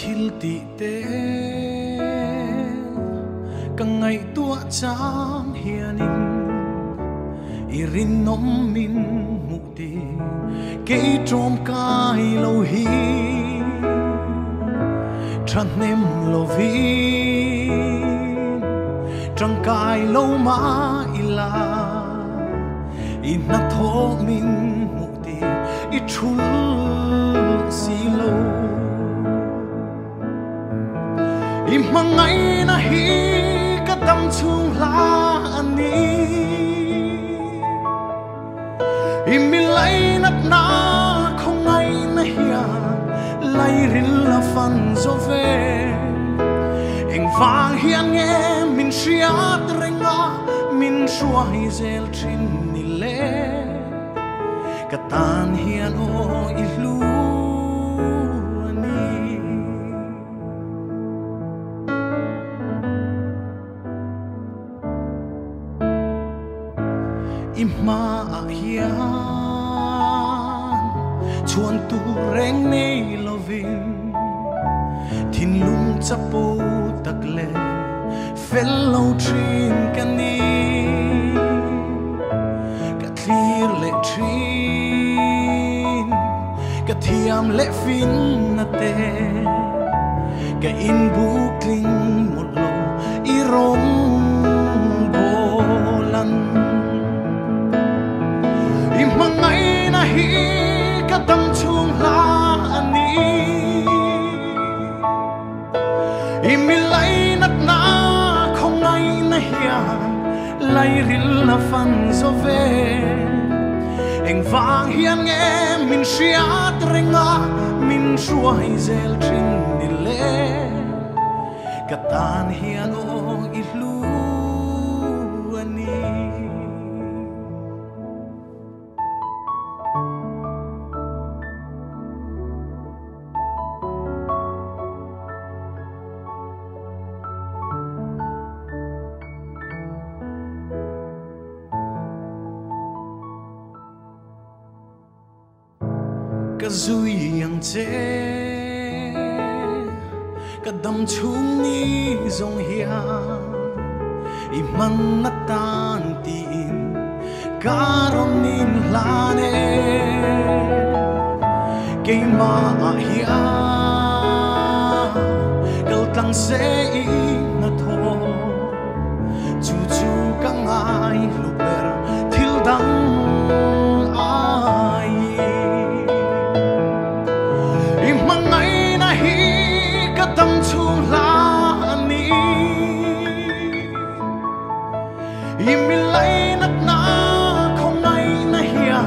thil ti te ka ngai tua chang hianin Rin nom min mu ti ke trom kai lo hi. Tran nem lo vi trăng kai lo ma ila in na tho min mu ti i chul si lo imangai na hi katam chung la ani zo ve eng vang hian nghe min shiat renga min shua hi zel trin ni le katan hian o lu ima a hian, chuan tu reng nei lovin thin lung chapo tak le fel lo trin kan ni. Ka thlir le trin ka thiam le fin na te ka in bukling một ai na hiya lai ril na fan zo ve eng vang hian nghe min shiat renga min shuai zel trin ni le katan hian o ilu ka zui chung ni zong hia. I man tan tin karon nin la ke ma hia kal imilai nat na không ai na hia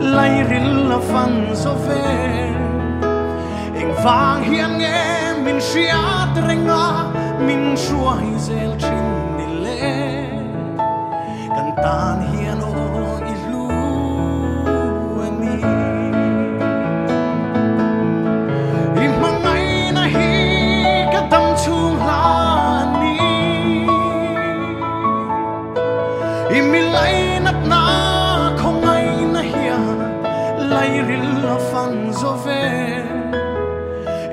lai rin la fan so ve eng vang hian nghe min shiat renga min shuai zel chin ni le kan tan hian lairil a phang zo ve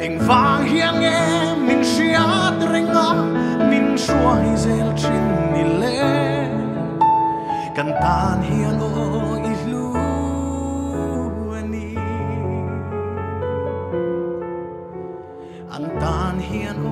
Eng vang hiang e min shiat renga min shuai zel chin le Kan tan hiang i lu ani An tan hiang